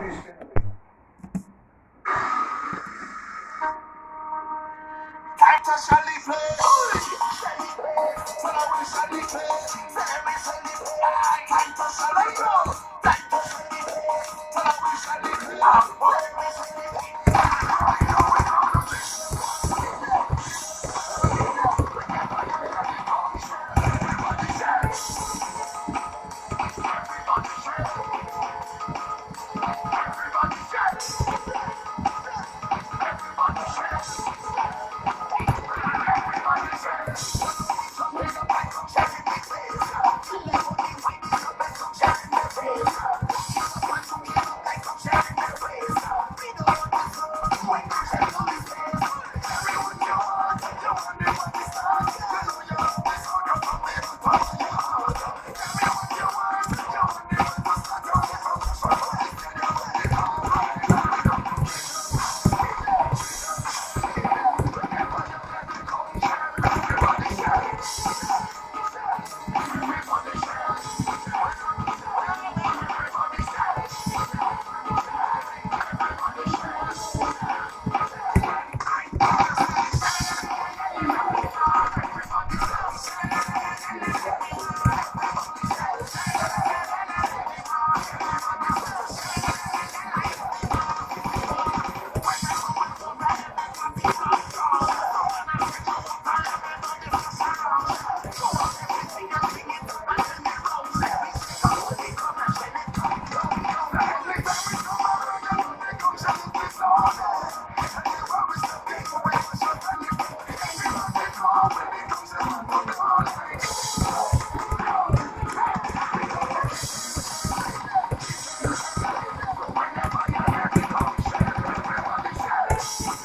Time to Shelly play. When I wish Shelly play. Let me Shelly play. Time to Shelly play. Yes. you.